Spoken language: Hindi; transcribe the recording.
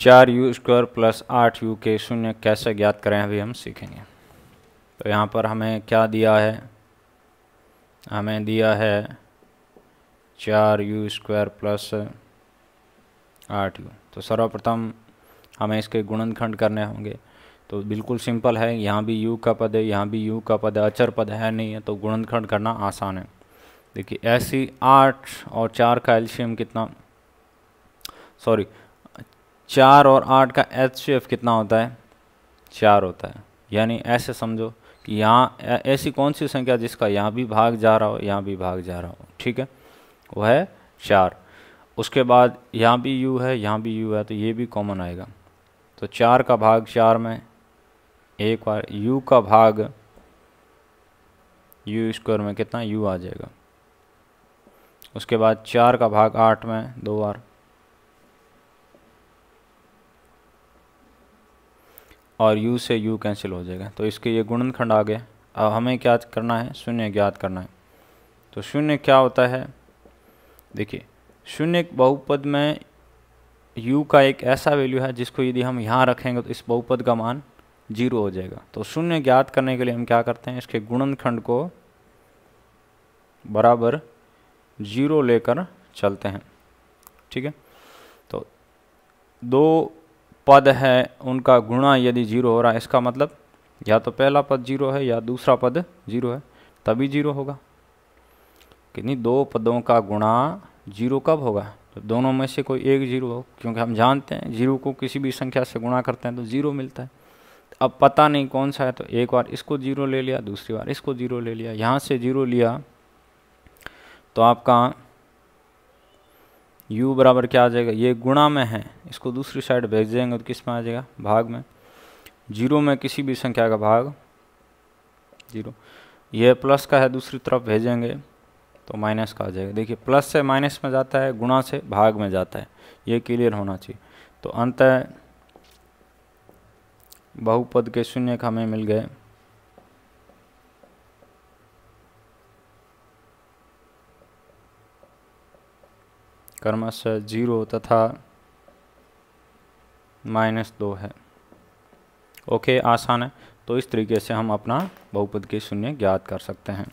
चार यू स्क्वायर प्लस आठ यू के शून्य कैसे ज्ञात करें अभी हम सीखेंगे। तो यहाँ पर हमें क्या दिया है? हमें दिया है चार यू स्क्वायर प्लस आठ यू तो सर्वप्रथम हमें इसके गुणनखंड करने होंगे। तो बिल्कुल सिंपल है, यहाँ भी यू का पद है, यहाँ भी यू का पद है, अचर पद है नहीं है तो गुणनखंड करना आसान है। देखिए, ऐसी आठ और चार का एल्शियम कितना? सॉरी चार और आठ का एच कितना होता है? चार होता है। यानी ऐसे समझो कि यहाँ ऐसी कौन सी संख्या जिसका यहाँ भी भाग जा रहा हो, यहाँ भी भाग जा रहा हो। ठीक है? वो है चार। उसके बाद यहाँ भी यू है, यहाँ भी यू है तो ये भी कॉमन आएगा। तो चार का भाग चार में, एक बार यू का भाग यू स्क्वायर में कितना? यू आ जाएगा। उसके बाद चार का भाग आठ में, दो बार। और यू से यू कैंसिल हो जाएगा। तो इसके ये गुणनखंड आ गए। अब हमें क्या करना है? शून्य ज्ञात करना है। तो शून्य क्या होता है? देखिए, शून्य बहुपद में u का एक ऐसा वैल्यू है जिसको यदि हम यहाँ रखेंगे तो इस बहुपद का मान ज़ीरो हो जाएगा। तो शून्य ज्ञात करने के लिए हम क्या करते हैं? इसके गुणनखंड को बराबर ज़ीरो लेकर चलते हैं। ठीक है? तो दो पद है, उनका गुणा यदि ज़ीरो हो रहा है, इसका मतलब या तो पहला पद ज़ीरो है या दूसरा पद ज़ीरो है, तभी ज़ीरो होगा। कितनी दो पदों का गुणा ज़ीरो कब होगा? तो दोनों में से कोई एक ज़ीरो हो, क्योंकि हम जानते हैं ज़ीरो को किसी भी संख्या से गुणा करते हैं तो ज़ीरो मिलता है। अब पता नहीं कौन सा है तो एक बार इसको ज़ीरो ले लिया, दूसरी बार इसको ज़ीरो ले लिया, यहाँ से ज़ीरो लिया तो आपका u बराबर क्या आ जाएगा? ये गुणा में है। इसको दूसरी साइड भेज देंगे तो किसमें आ जाएगा? भाग में। ज़ीरो में किसी भी संख्या का भाग, ज़ीरो। ये प्लस का है, दूसरी तरफ़ भेजेंगे तो माइनस का आ जाएगा। देखिए प्लस से माइनस में जाता है, गुणा से भाग में जाता है। ये क्लियर होना चाहिए। तो अंत बहुपद के शून्य का हमें मिल गए। क्रमशः ज़ीरो तथा माइनस दो है। ओके, आसान है। तो इस तरीके से हम अपना बहुपद के शून्य ज्ञात कर सकते हैं।